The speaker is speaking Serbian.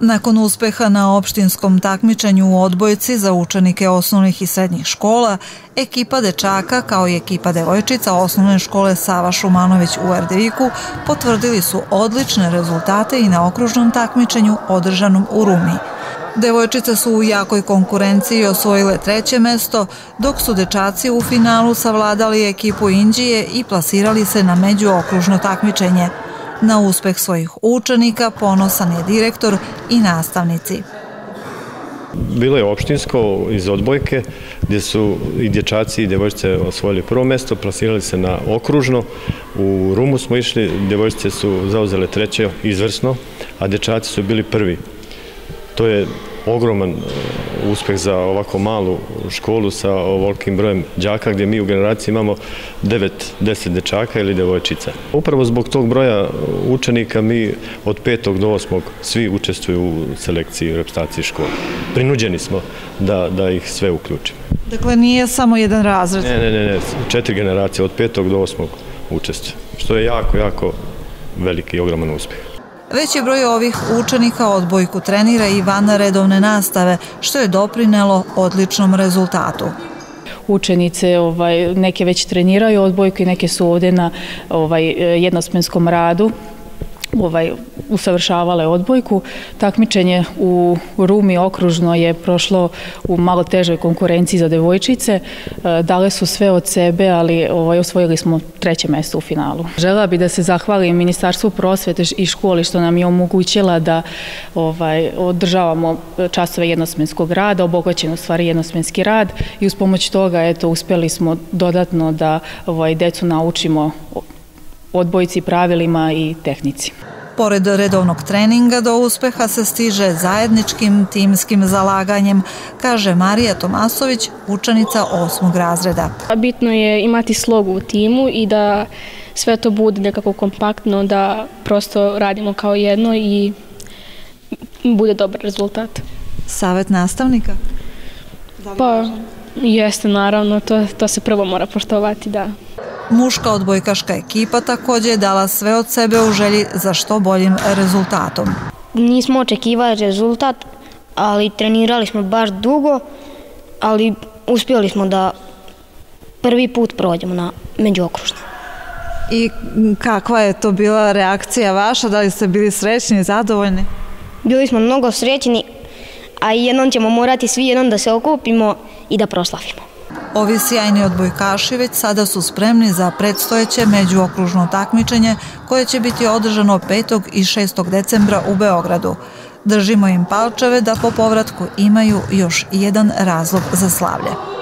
Nakon uspeha na opštinskom takmičenju u odbojci za učenike osnovnih i srednjih škola, ekipa dečaka kao i ekipa devojčica osnovne škole Sava Šumanović u Erdeviku potvrdili su odlične rezultate i na okružnom takmičenju održanom u Rumi. Devojčice su u jakoj konkurenciji osvojile treće mesto, dok su dečaci u finalu savladali ekipu Indije i plasirali se na međuokružno takmičenje – Na uspeh svojih učenika ponosan je direktor i nastavnici. Bilo je opštinsko iz odbojke gdje su i dječaci i djevojčice osvojili prvo mesto, plasirali se na okružno. U Rumu smo išli, djevojčice su zauzele treće izvrsno, a dječaci su bili prvi. To je ogroman e, uspeh za ovako malu školu sa ovolikim brojem đaka gdje mi u generaciji imamo 9-10 dečaka ili devojčica. Upravo zbog tog broja učenika mi od 5. do 8. svi učestvuju u selekciji i repstaciji škole. Prinuđeni smo da, da ih sve uključimo. Dakle, nije samo jedan razred? Ne, ne, ne, ne. četiri generacije od 5. do 8. učestvuju. Što je jako, jako veliki i ogroman uspeh. Veći broj ovih učenika odbojku trenira i van redovne nastave, što je doprinelo odličnom rezultatu. Učenice ovaj, neke već treniraju odbojku i neke su ovde na ovaj, jednosmenskom radu ovaj, usavršavale odbojku. Takmičenje u Rumi okružno je prošlo u malo težoj konkurenciji za devojčice. E, dale su sve od sebe, ali ovaj, osvojili smo treće mesto u finalu. Žela bi da se zahvalim Ministarstvu prosvete i školi što nam je omogućila da ovaj, održavamo časove jednosmenskog rada, obogaćen u stvari jednosmenski rad i uz pomoć toga eto, uspeli smo dodatno da ovaj, decu naučimo odbojci pravilima i tehnici. Pored redovnog treninga do uspeha se stiže zajedničkim timskim zalaganjem, kaže Marija Tomasović, učenica osmog razreda. Bitno je imati slogu u timu i da sve to bude nekako kompaktno, da prosto radimo kao jedno i bude dobar rezultat. Savet nastavnika? Pa, jeste naravno, to, to se prvo mora poštovati, da. Muška odbojkaška ekipa takođe je dala sve od sebe u želji za što boljim rezultatom. Nismo očekivali rezultat, ali trenirali smo baš dugo, ali uspjeli smo da prvi put prođemo na međuokružno. I kakva je to bila reakcija vaša? Da li ste bili srećni i zadovoljni? Bili smo mnogo srećni, a jednom ćemo morati svi jednom da se okupimo i da proslavimo. Ovi sjajni odbojkaši već sada su spremni za predstojeće međuokružno takmičenje koje će biti održano 5. i 6. decembra u Beogradu. Držimo im palčeve da po povratku imaju još jedan razlog za slavlje.